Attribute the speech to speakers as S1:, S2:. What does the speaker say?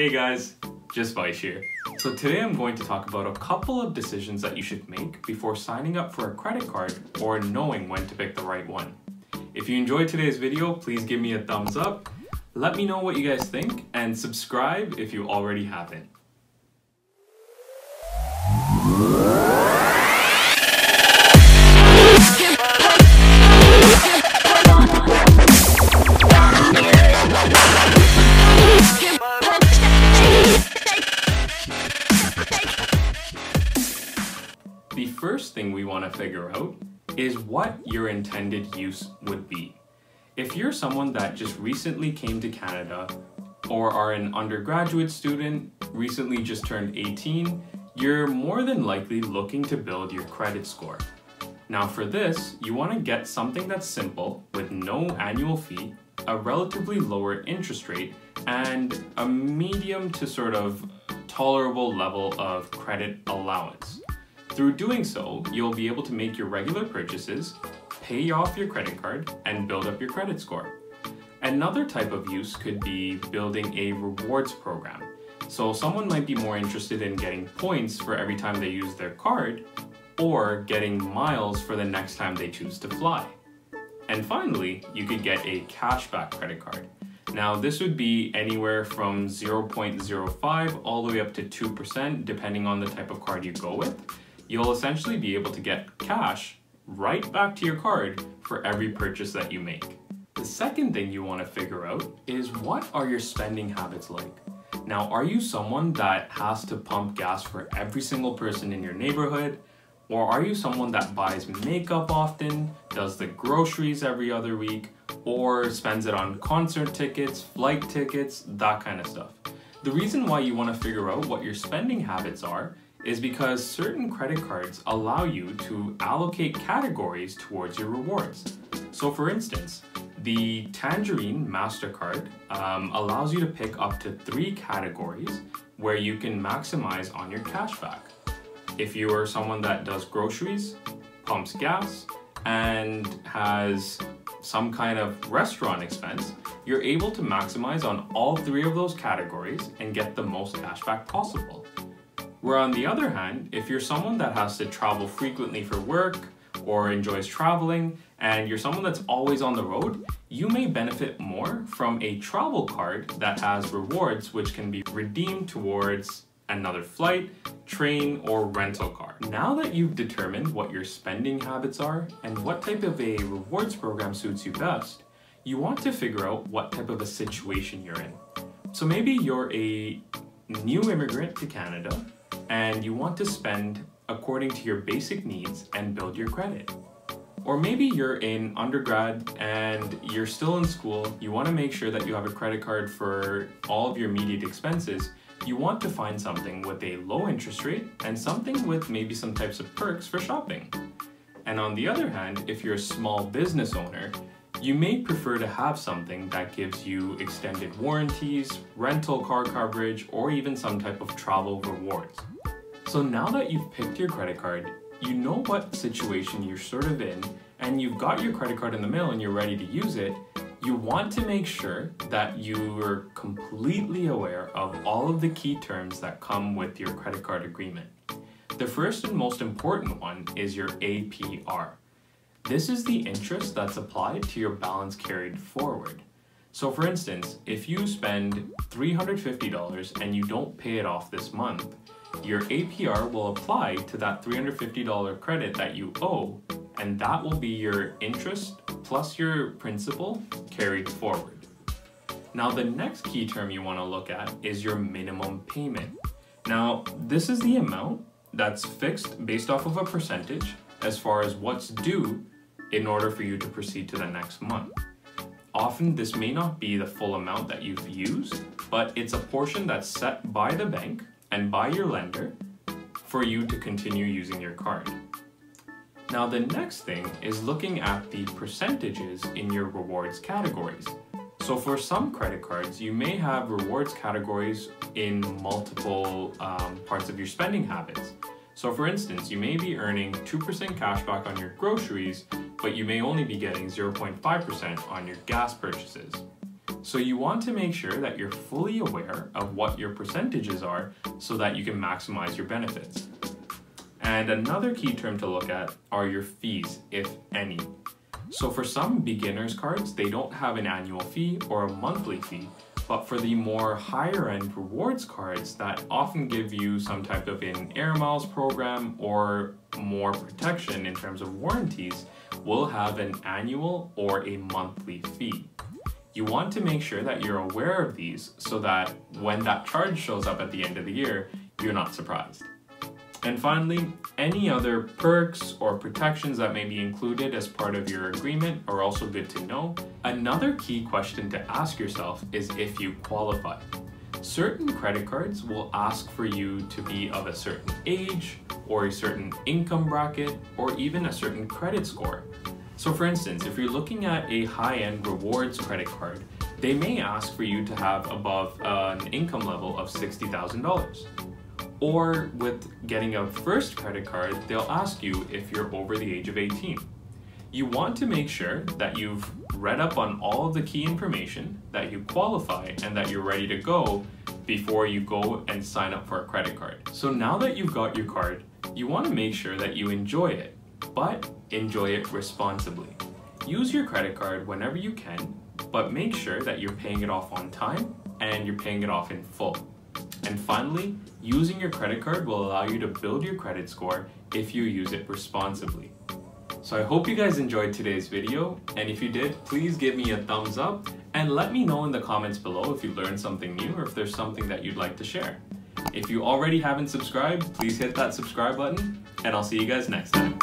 S1: Hey guys, just Vaish here. So today I'm going to talk about a couple of decisions that you should make before signing up for a credit card or knowing when to pick the right one. If you enjoyed today's video, please give me a thumbs up, let me know what you guys think, and subscribe if you already haven't. First thing we want to figure out is what your intended use would be. If you're someone that just recently came to Canada or are an undergraduate student, recently just turned 18, you're more than likely looking to build your credit score. Now for this, you want to get something that's simple with no annual fee, a relatively lower interest rate, and a medium to sort of tolerable level of credit allowance. Through doing so, you'll be able to make your regular purchases, pay off your credit card, and build up your credit score. Another type of use could be building a rewards program. So someone might be more interested in getting points for every time they use their card, or getting miles for the next time they choose to fly. And finally, you could get a cashback credit card. Now, this would be anywhere from 0.05 all the way up to 2%, depending on the type of card you go with. You'll essentially be able to get cash right back to your card for every purchase that you make. The second thing you want to figure out is what are your spending habits like? Now, are you someone that has to pump gas for every single person in your neighborhood? Or are you someone that buys makeup often, does the groceries every other week, or spends it on concert tickets, flight tickets, that kind of stuff? The reason why you want to figure out what your spending habits are is because certain credit cards allow you to allocate categories towards your rewards. So, for instance, the Tangerine MasterCard um, allows you to pick up to three categories where you can maximize on your cashback. If you are someone that does groceries, pumps gas, and has some kind of restaurant expense, you're able to maximize on all three of those categories and get the most cashback possible. Where on the other hand, if you're someone that has to travel frequently for work or enjoys traveling, and you're someone that's always on the road, you may benefit more from a travel card that has rewards which can be redeemed towards another flight, train, or rental car. Now that you've determined what your spending habits are and what type of a rewards program suits you best, you want to figure out what type of a situation you're in. So maybe you're a new immigrant to Canada and you want to spend according to your basic needs and build your credit. Or maybe you're in undergrad and you're still in school, you want to make sure that you have a credit card for all of your immediate expenses. You want to find something with a low interest rate and something with maybe some types of perks for shopping. And on the other hand, if you're a small business owner, you may prefer to have something that gives you extended warranties, rental car coverage, or even some type of travel rewards. So now that you've picked your credit card, you know what situation you're sort of in, and you've got your credit card in the mail and you're ready to use it, you want to make sure that you're completely aware of all of the key terms that come with your credit card agreement. The first and most important one is your APR. This is the interest that's applied to your balance carried forward. So for instance, if you spend $350 and you don't pay it off this month, your APR will apply to that $350 credit that you owe, and that will be your interest plus your principal carried forward. Now, the next key term you want to look at is your minimum payment. Now, this is the amount that's fixed based off of a percentage as far as what's due in order for you to proceed to the next month. Often, this may not be the full amount that you've used, but it's a portion that's set by the bank and by your lender for you to continue using your card. Now, the next thing is looking at the percentages in your rewards categories. So, for some credit cards, you may have rewards categories in multiple um, parts of your spending habits. So, for instance, you may be earning 2% cashback on your groceries, but you may only be getting 0.5% on your gas purchases. So you want to make sure that you're fully aware of what your percentages are so that you can maximize your benefits. And another key term to look at are your fees, if any. So for some beginners cards, they don't have an annual fee or a monthly fee, but for the more higher end rewards cards that often give you some type of an air miles program or more protection in terms of warranties, will have an annual or a monthly fee. You want to make sure that you're aware of these so that when that charge shows up at the end of the year, you're not surprised. And finally, any other perks or protections that may be included as part of your agreement are also good to know. Another key question to ask yourself is if you qualify. Certain credit cards will ask for you to be of a certain age, or a certain income bracket, or even a certain credit score. So, for instance, if you're looking at a high end rewards credit card, they may ask for you to have above an income level of $60,000. Or with getting a first credit card, they'll ask you if you're over the age of 18. You want to make sure that you've read up on all of the key information, that you qualify, and that you're ready to go before you go and sign up for a credit card. So now that you've got your card, you want to make sure that you enjoy it, but enjoy it responsibly. Use your credit card whenever you can, but make sure that you're paying it off on time and you're paying it off in full. And finally, using your credit card will allow you to build your credit score if you use it responsibly. So I hope you guys enjoyed today's video, and if you did, please give me a thumbs up and let me know in the comments below if you learned something new or if there's something that you'd like to share. If you already haven't subscribed, please hit that subscribe button, and I'll see you guys next time.